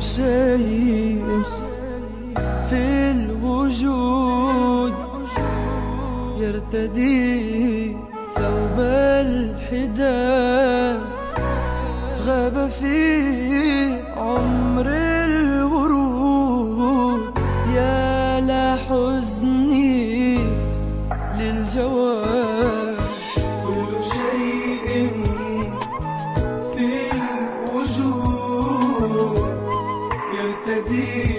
شيء في الوجود يرتدي ثوب الحدا غاب في عمر الورود. يا لحزني للجواب يرتدي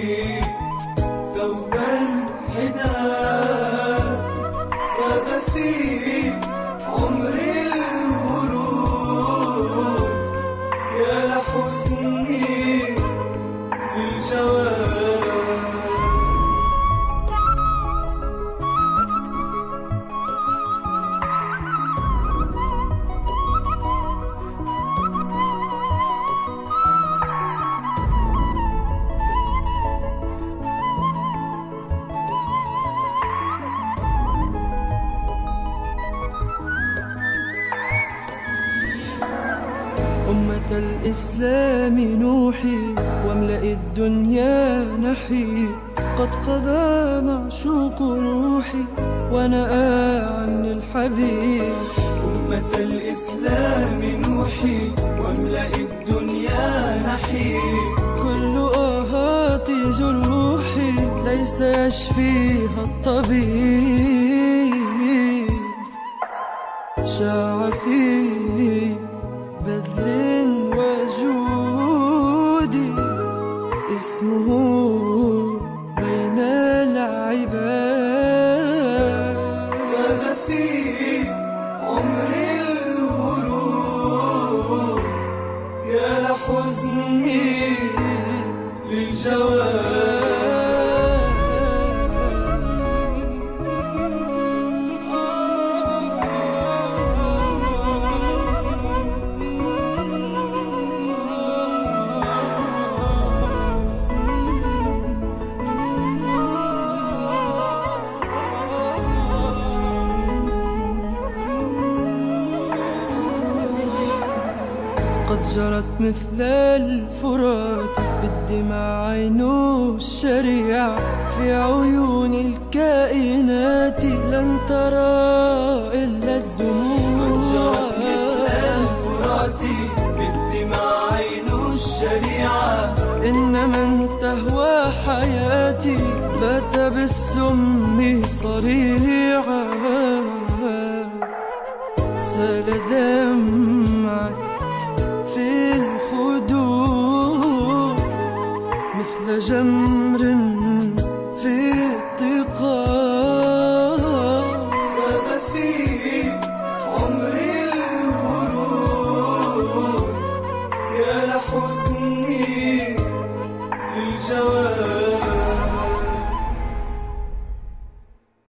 أمة الإسلام نوحي واملأ الدنيا نحي. قد قضى معشوق روحي ونأى عني الحبيب. أمة الإسلام نوحي واملأ الدنيا نحي. كل آهات جروحي ليس يشفيها الطبيب. شاع في العباد في عمر الورود يا لحزني قد جرت مثل الفرات بالدماء عين الشريعة في عيون الكائنات لن ترى إلا الدموع. جرت مثل الفرات بالدماء عين الشريعة. إن من تهوى حياتي بات بالسم صريعا سال دمعي Zem